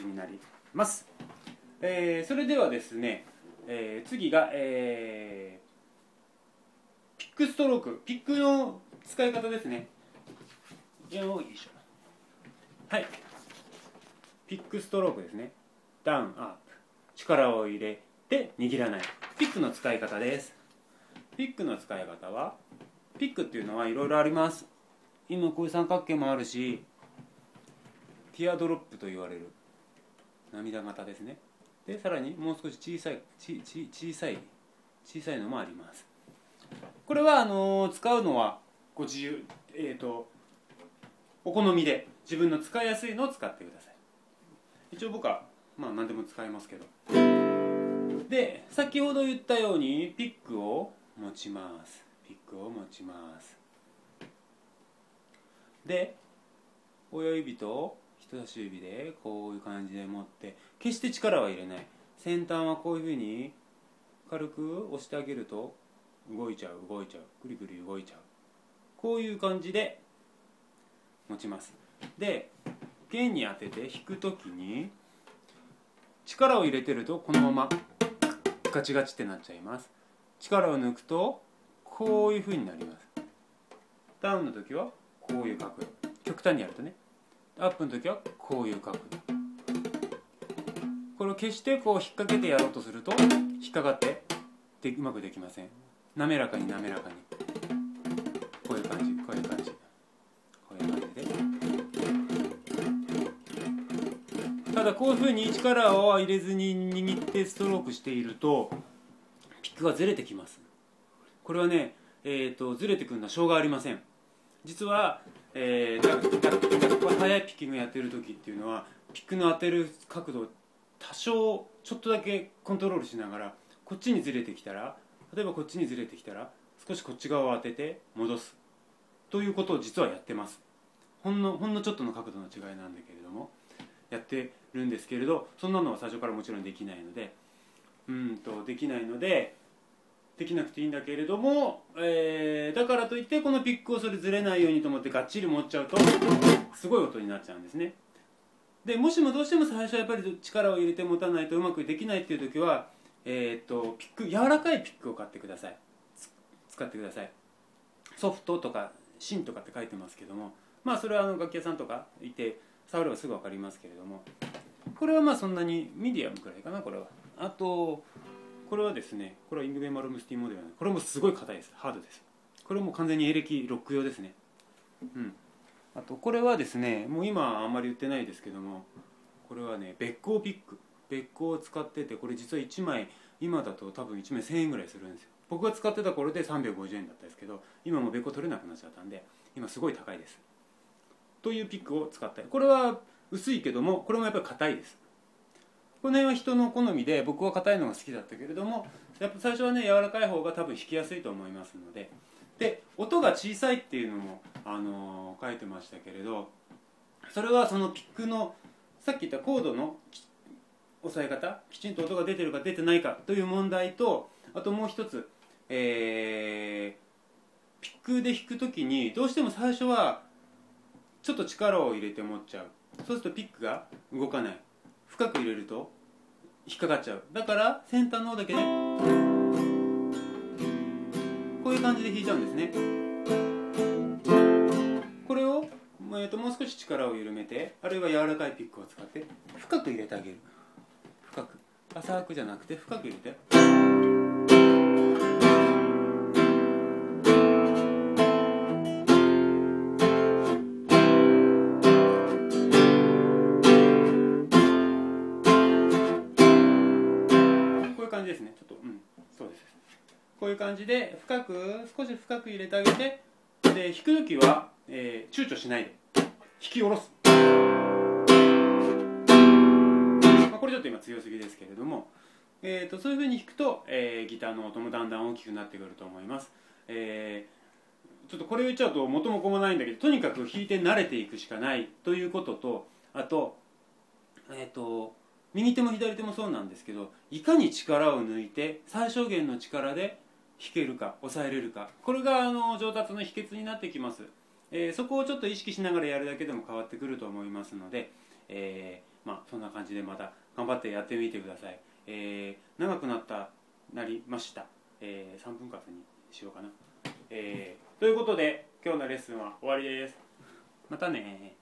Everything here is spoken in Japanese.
スになります、えーそれではですね、えー次が、えーピックストローク。ピックの使い方ですね。よいしょ。はい。ピックストロークですね。ダウンアップ。力を入れて握らない。ピックの使い方です。ピックの使い方はピックっていうのはいろいろあります。今こういう三角形もあるしティアドロップと言われる涙型ですね。でさらにもう少し小さいちち小さい小さいのもあります。これはあの使うのはご自由えっ、とお好みで自分の使いやすいのを使ってください。一応僕はまあ何でも使いますけど。で先ほど言ったようにピックを持ちます。ピックを持ちます。で親指と人差し指でこういう感じで持って決して力は入れない。先端はこういうふうに軽く押してあげると動いちゃう動いちゃうぐりぐり動いちゃう。こういう感じで持ちます。で弦に当てて弾くときに力を入れてるとこのままガチガチってなっちゃいます。力を抜くとこういうふうになります。ダウンの時はこういう角度。極端にやるとねアップの時はこういう角度。これを決してこう引っ掛けてやろうとすると引っかかってでうまくできません。滑らかに滑らかに。こういう感じこういう感じ。こういう感じで。ただこういうふうに力を入れずに握ってストロークしているとピックがずれてきます。これはね、えー、とずれてくるのはしょうがありません。実は、えー、だだ速いピッキングやってる時っていうのはピックの当てる角度を多少ちょっとだけコントロールしながらこっちにずれてきたら例えばこっちにずれてきたら少しこっち側を当てて戻す。ということを実はやってます。ほんのほんのちょっとの角度の違いなんだけれどもやってるんですけれどそんなのは最初からもちろんできないのでうんとできないのでできなくていいんだけれども、えーだからといってこのピックをそれずれないようにと思ってがっちり持っちゃうとすごい音になっちゃうんですね。でもしもどうしても最初はやっぱり力を入れて持たないとうまくできないっていう時は、えー、とピック柔らかいピックを買ってください。使ってください。ソフトとかシンとかって書いてますけどもまあそれはあの楽器屋さんとかいて触ればすぐ分かりますけれどもこれはまあそんなにミディアムくらいかなこれは。あとこれはですねこれはイングヴェイ・マルムスティーンモデルこれもすごい硬いです。ハードです。これも完全にエレキロック用ですね。うん。あとこれはですねもう今あんまり売ってないですけどもこれはねべっこうピック。べっこうを使っててこれ実は1枚今だと多分1枚1000円ぐらいするんですよ。僕が使ってた頃で350円だったんですけど今もうべっこう取れなくなっちゃったんで今すごい高いです。というピックを使った。りこれは薄いけどもこれもやっぱり硬いです。この辺は人の好みで僕は硬いのが好きだったけれどもやっぱ最初はね柔らかい方が多分弾きやすいと思いますので。で音が小さいっていうのも、あのー書いてましたけれどそれはそのピックのさっき言ったコードの押さえ方きちんと音が出てるか出てないかという問題とあともう一つ、えーピックで弾く時にどうしても最初はちょっと力を入れて持っちゃう。そうするとピックが動かない。深く入れると引っかかっちゃう。だから先端の方だけね。こういう感じで弾いちゃうんですね。これを、えー、ともう少し力を緩めてあるいは柔らかいピックを使って深く入れてあげる。深く。浅くじゃなくて深く入れて。感じですね。ちょっとうんそうですこういう感じで深く少し深く入れてあげてで弾く時は、えー躊躇しないで引き下ろす、まあ、これちょっと今強すぎですけれども、えー、とそういうふうに弾くと、えーギターの音もだんだん大きくなってくると思います、えーちょっとこれを言っちゃうと元も子もないんだけどとにかく弾いて慣れていくしかないということとあとえっ、と右手も左手もそうなんですけどいかに力を抜いて最小限の力で弾けるか抑えれるか。これがあの上達の秘訣になってきます、えーそこをちょっと意識しながらやるだけでも変わってくると思いますので、えーまあそんな感じでまた頑張ってやってみてください、えー長くなったなりました、え3分割にしようかな、えということで今日のレッスンは終わりです。またね